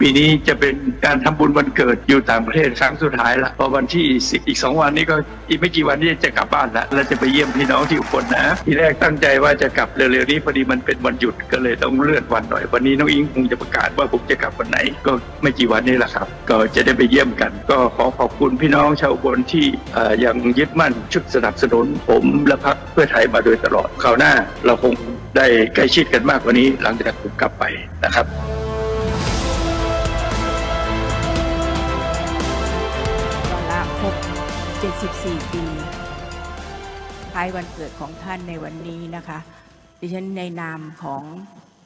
ปีนี้จะเป็นการทำบุญวันเกิดอยู่ต่างประเทศครั้งสุดท้ายละพอวันที่สิอีกสองวันนี้ก็อีกไม่กี่วันนี้จะกลับบ้านละเราจะไปเยี่ยมพี่น้องที่อุบลนะทีแรกตั้งใจว่าจะกลับเร็วๆนี้พอดีมันเป็นวันหยุดก็เลยต้องเลื่อนวันหน่อย วันนี้น้องอิงคงจะประกาศว่าผมจะกลับวันไหน ก็ไม่กี่วันนี้แหละครับ ก็จะได้ไปเยี่ยมกัน ก็ขอขอบคุณพี่น้องชาวอุบลที่ยังยึดมั่นชุดสนับสนุน ผมและพรรคเพื่อไทยมาโดยตลอดคราวหน้า เราคงได้ใกล้ชิดกันมากกว่านี้หลังจากผมกลับไปนะครับ 74 ปีคล้ายวันเกิดของท่านในวันนี้นะคะ ดิฉันในนามของ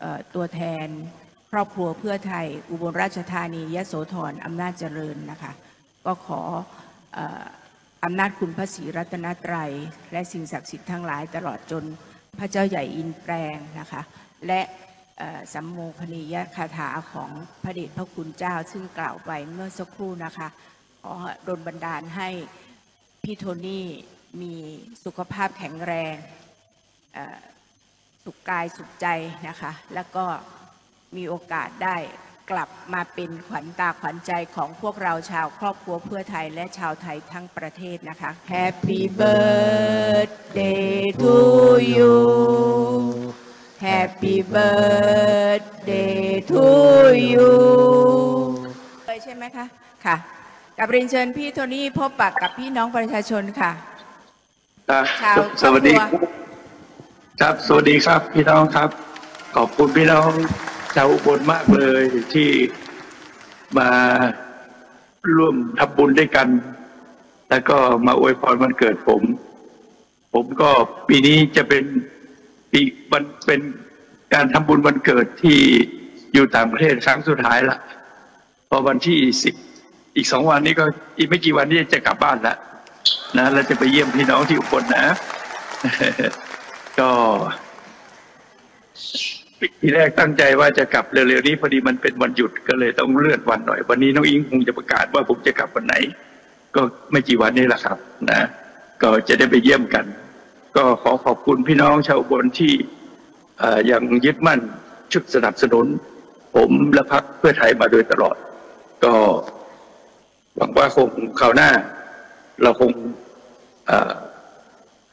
ออตัวแทนครอบครัวเพื่อไทย อุบลราชธานียโสธรอำนาจเจริญนะคะ ก็ขออำนาจคุณพระศรีรัตนตรัย และสิ่งศักดิ์สิทธิ์ทั้งหลายตลอดจนพระเจ้าใหญ่อินแปลงนะคะ และสัมโมคณียคาถาของพระเดชพระคุณเจ้า ซึ่งกล่าวไปเมื่อสักครู่นะคะขอดลบันดาลให้ พี่โทนี่มีสุขภาพแข็งแรงสุขกายสุขใจนะคะ แล้วก็มีโอกาสได้กลับมาเป็นขวัญตาขวัญใจของพวกเราชาวครอบครัวเพื่อไทยและชาวไทยทั้งประเทศนะคะ Happy birthday to you Happy birthday to you เลยใช่ไหมคะ ค่ะ กับเรียนเชิญพี่โทนี่พบปะกับพี่น้องประชาชนค่ะครับชาวสวัสดีครอบครัวครับ สวัสดีครับพี่น้องครับ ขอบคุณพี่น้องชาวอุบลมากเลยที่มาร่วมทำบุญด้วยกัน แล้วก็มาอวยพรวันเกิดผม ผมก็ปีนี้จะเป็นปีมันเป็นการทำบุญวันเกิดที่อยู่ต่างประเทศครั้งสุดท้ายละพอวันที่สิบ อีกสองวันนี้ก็อีกไม่กี่วันนี้จะกลับบ้านและนะเราจะไปเยี่ยมพี่น้องที่อุบลนะ ก็ทีแรกตั้งใจว่าจะกลับเร็วๆนี้พอดีมันเป็นวันหยุดก็เลยต้องเลื่อนวันหน่อย วันนี้น้องอิงคงจะประกาศว่าผมจะกลับวันไหน ก็ไม่กี่วันนี้แหละครับ นะ ก็จะได้ไปเยี่ยมกัน ก็ขอขอบคุณพี่น้องชาวบลที่ยังยึดมั่นชุดสนับสนุน ผมและพรรคเพื่อไทยมาโดยตลอด ก็ หวังว่าคงคราวหน้า เราคง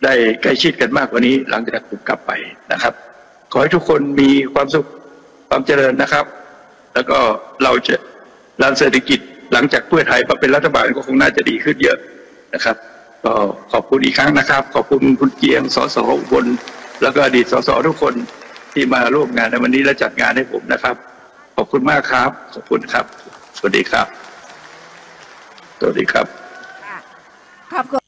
ได้ใกล้ชิดกันมากกว่านี้ หลังจากผมกลับไปนะครับ ขอให้ทุกคนมีความสุขความเจริญนะครับ แล้วก็เราจะรันเศรษฐกิจหลังจากเพื่อไทยมาเป็นรัฐบาลก็คงน่าจะดีขึ้นเยอะนะครับก็ขอบคุณอีกครั้งนะครับ ขอบคุณคุณเกียงสสอุบลแล้วก็อดีตสสทุกคนที่มาร่วมงานในวันนี้และจัดงานให้ผมนะครับ ขอบคุณมากครับ ขอบคุณครับ สวัสดีครับ สวัสดีครับขอบคุณ